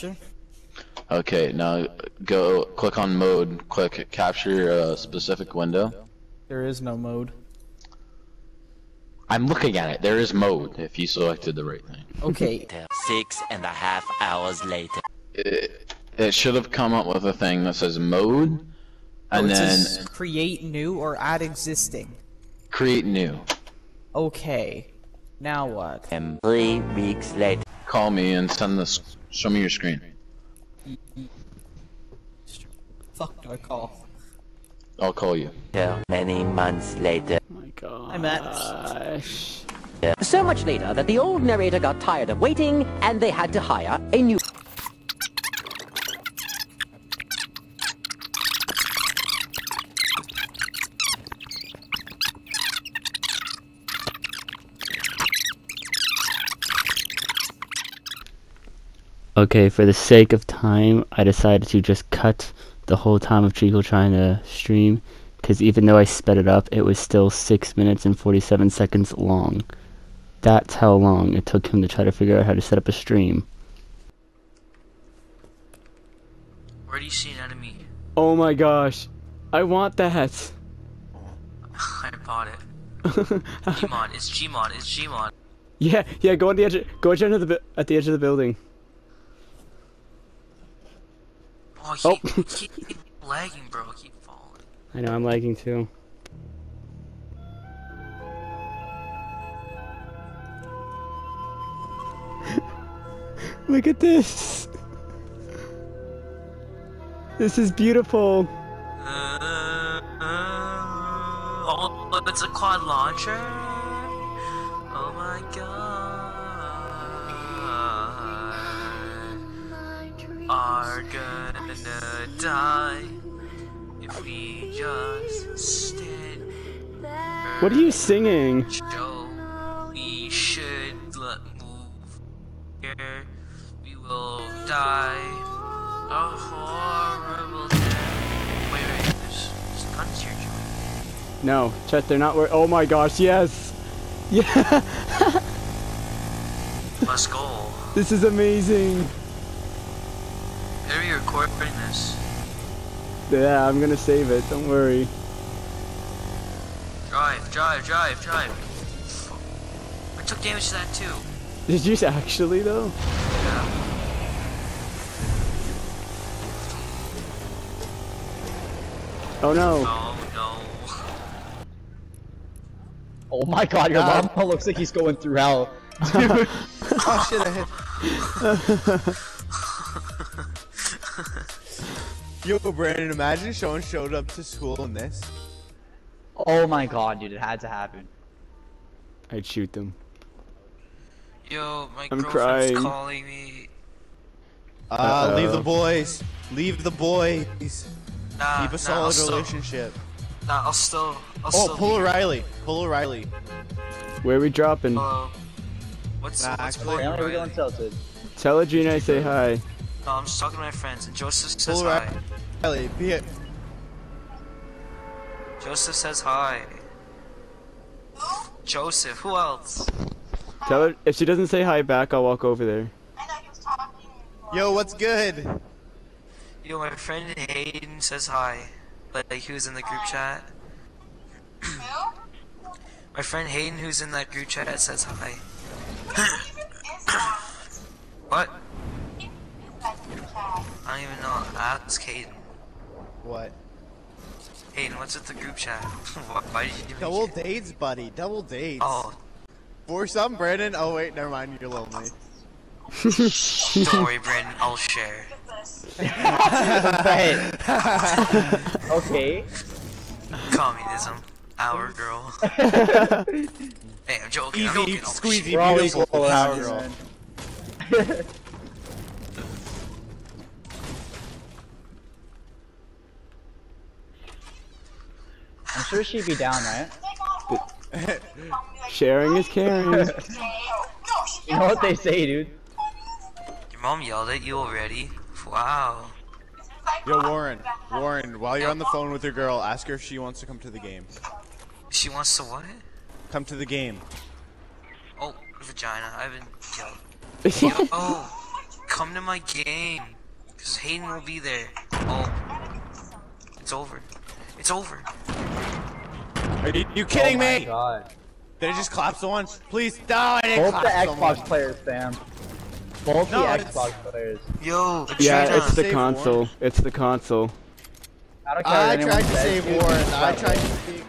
capture. Okay, now go click on mode. Click capture a specific window. There is no mode. I'm looking at it. There is mode if you selected the right thing. Okay. Six and a half hours later. It, it should have come up with a thing that says mode, oh, and it then says create new or add existing. create new. Okay. Now what? And three weeks later. Call me and send this. Show me your screen. Fuck do I call? I'll call you. Many months later. Oh my god. I met. So much later that the old narrator got tired of waiting and they had to hire a new. Okay, for the sake of time, I decided to just cut the whole time of Treacle trying to stream, because even though I sped it up, it was still 6 minutes and 47 seconds long. That's how long it took him to try to figure out how to set up a stream. Where do you see an enemy? Oh my gosh, I want that! I bought it. Gmon, it's Gmon, it's Gmon. Yeah, yeah, go on the edge, go down to the, at the edge of the building. Oh, Oh. he, he, keep lagging, bro. I keep falling. I know, I'm lagging too. Look at this! This is beautiful! Uh, uh, oh, it's a quad launcher. Oh my god. Are gonna die if we just stand. What are you singing? We should let move. Here, we will die a horrible death. Wait, wait, there's, there's guns here, Joey. No, Chet, they're not wor- Oh my gosh, yes! Yeah! Let's go. This is amazing! Better recording this. Yeah, I'm gonna save it, don't worry. Drive, drive, drive, drive. I took damage to that too. Did you actually, though? Yeah. Oh no. Oh no. Oh my god, your God. mom looks like he's going through hell. oh shit, I hit. Yo, Brandon, imagine someone showed up to school in this. Oh my god, dude, it had to happen. I'd shoot them. Yo, my I'm girlfriend's crying. calling me. Uh, leave the boys. Leave the boys. Nah, Keep a nah, solid I'll still, relationship. Nah, I'll still. I'll Oh, still pull be- O'Reilly. Pull O'Reilly. Where are we dropping? Hello. What's Nah, what's actually- going Apparently we're going tilted. Tell Adrena I say hi. No, I'm just talking to my friends, and Joseph says Pull hi. O'Reilly. Be it. Joseph says hi. Joseph, who else? Tell her if she doesn't say hi back, I'll walk over there. Yo, what's good? Yo, my friend Hayden says hi. Like, he was in the group chat. my friend Hayden, who's in that group chat, says hi. what? I don't even know. Ask Hayden. What? Hayden, what's with the group chat? Why why did you do Double dates, buddy. Double dates. Oh, For some, Brandon. Oh wait, never mind. You're lonely. don't worry, Brandon. I'll share. Okay. Communism. Our girl. hey, I'm joking. I'm Easy, joking. Oh, squeezy, shit. Beautiful equal power our girl. Sure she'd be down, right? Sharing is caring. You know what they say, dude. Your mom yelled at you already? Wow. Yo, Warren. Warren, while you're on the phone with your girl, ask her if she wants to come to the game. She wants to what? Come to the game. Oh, vagina. I haven't yelled. Yo, oh, come to my game. Because Hayden will be there. Oh. It's over. It's over. Are you, you oh kidding oh my me? God. Did I just clap someone? Please, no, I didn't Both the Xbox someone. players, Sam. Both No, the it's- Xbox players. Yo, Yeah, it's the console. Warren. It's the console. I don't care I tried to save dude, Warren. I tried to save